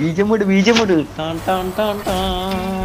ബീജം വിട് ബീജം വിട്. ടാൻ ടാൻ ടാൻ ടാൻ.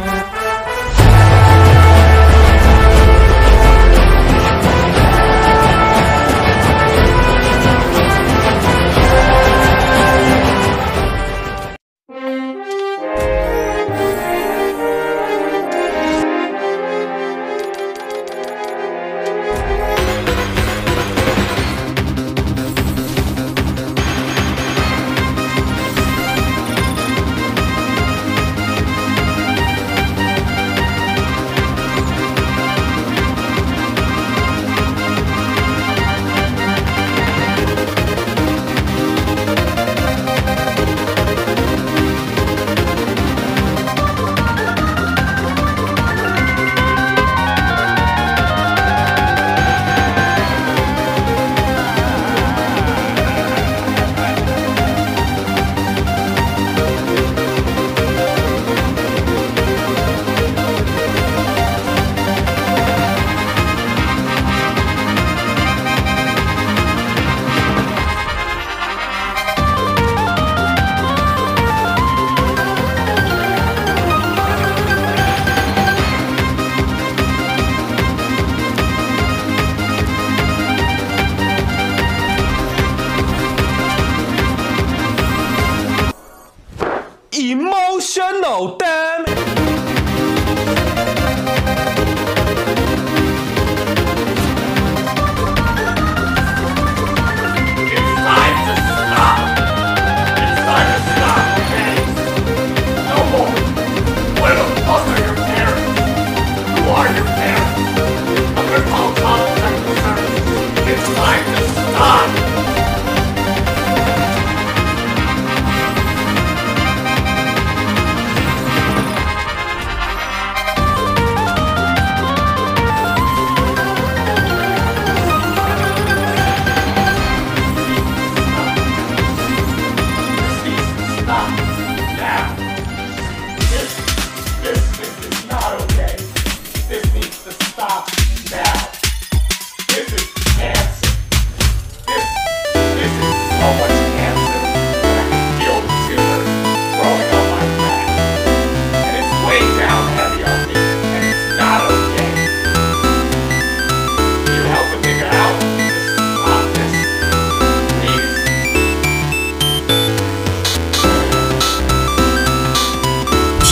emotional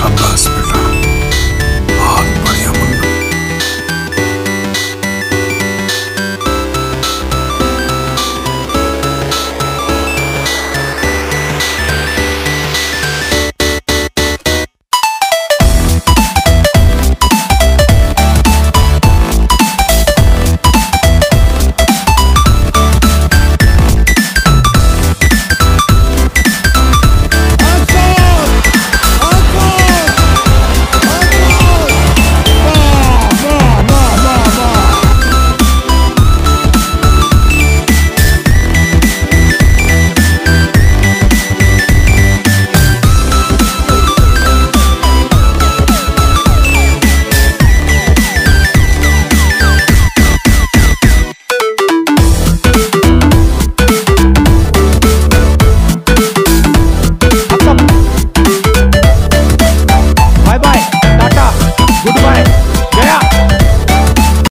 Shabbos.